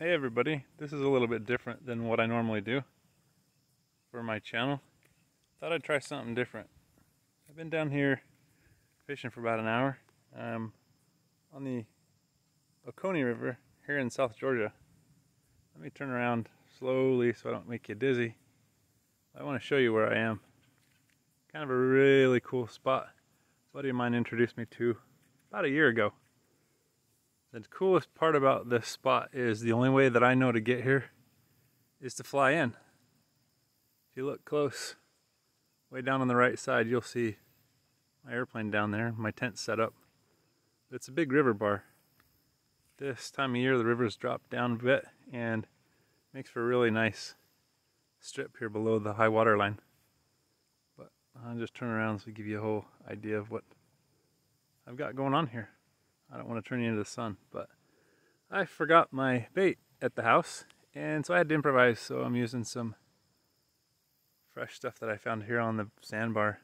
Hey everybody, this is a little bit different than what I normally do for my channel. Thought I'd try something different. I've been down here fishing for about an hour. I'm on the Oconee River here in South Georgia. Let me turn around slowly so I don't make you dizzy. I want to show you where I am. Kind of a really cool spot. A buddy of mine introduced me to about a year ago. The coolest part about this spot is the only way that I know to get here is to fly in. If you look close, way down on the right side, you'll see my airplane down there, my tent set up. It's a big river bar. This time of year, the river's dropped down a bit and makes for a really nice strip here below the high water line. But I'll just turn around so I give you a whole idea of what I've got going on here. I don't want to turn you into the sun, but I forgot my bait at the house, and so I had to improvise. So I'm using some fresh stuff that I found here on the sandbar,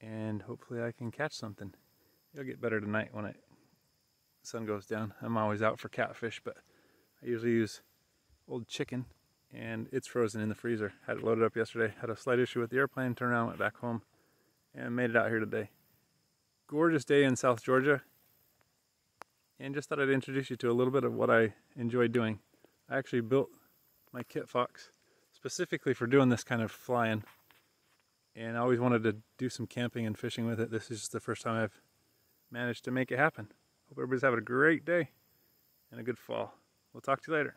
and hopefully I can catch something. It'll get better tonight when it sun goes down. I'm always out for catfish, but I usually use old chicken, and it's frozen in the freezer. Had it loaded up yesterday. Had a slight issue with the airplane. Turned around, went back home, and made it out here today. Gorgeous day in South Georgia and just thought I'd introduce you to a little bit of what I enjoy doing. I actually built my Kit Fox specifically for doing this kind of flying and I always wanted to do some camping and fishing with it. This is just the first time I've managed to make it happen. Hope everybody's having a great day and a good fall. We'll talk to you later.